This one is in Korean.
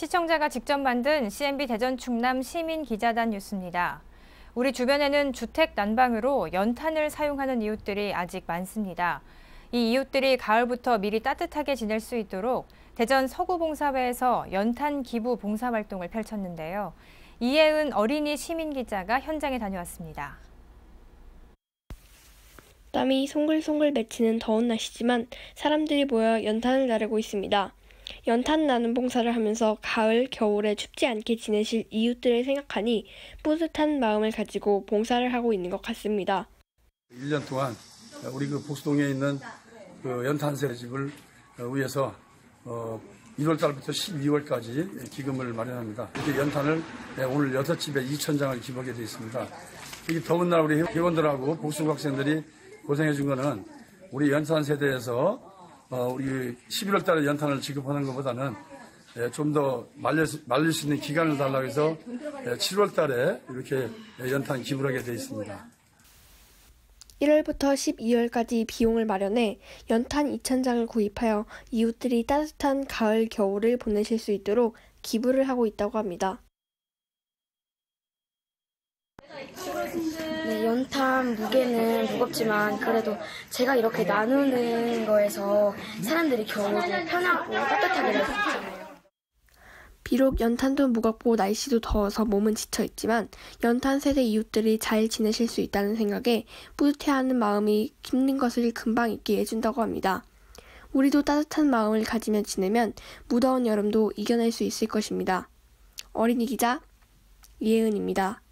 시청자가 직접 만든 CNB 대전 충남 시민 기자단 뉴스입니다. 우리 주변에는 주택 난방으로 연탄을 사용하는 이웃들이 아직 많습니다. 이 이웃들이 가을부터 미리 따뜻하게 지낼 수 있도록 대전 서구봉사회에서 연탄 기부 봉사활동을 펼쳤는데요. 이혜은 어린이 시민 기자가 현장에 다녀왔습니다. 땀이 송글송글 맺히는 더운 날씨지만 사람들이 모여 연탄을 나르고 있습니다. 연탄 나는 봉사를 하면서 가을, 겨울에 춥지 않게 지내실 이웃들을 생각하니 뿌듯한 마음을 가지고 봉사를 하고 있는 것 같습니다. 1년 동안 우리 그 복수동에 있는 그 연탄세 집을 위해서 어 1월 달부터 12월까지 기금을 마련합니다. 이렇게 연탄을 오늘 6집에 2천 장을 기부하게 되어 있습니다. 이 더운 날 우리 회원들하고 복수 학생들이 고생해 준 거는 우리 연탄 세대에서 어, 우리 11월 달에 연탄을 지급하는 것보다는 좀 더 말릴, 말릴 수 있는 기간을 달라고 해서 7월 달에 이렇게 연탄 기부를 하게 되어 있습니다. 1월부터 12월까지 비용을 마련해 연탄 2,000장을 구입하여 이웃들이 따뜻한 가을, 겨울을 보내실 수 있도록 기부를 하고 있다고 합니다. 네, 연탄 무게는 무겁지만 그래도 제가 이렇게 나누는 거에서 사람들이 겨울에 편하고 따뜻하게 날 수 있잖아요. 비록 연탄도 무겁고 날씨도 더워서 몸은 지쳐 있지만 연탄 세대 이웃들이 잘 지내실 수 있다는 생각에 뿌듯해하는 마음이 힘든 것을 금방 잊게 해준다고 합니다. 우리도 따뜻한 마음을 가지며 지내면 무더운 여름도 이겨낼 수 있을 것입니다. 어린이 기자 이혜은입니다.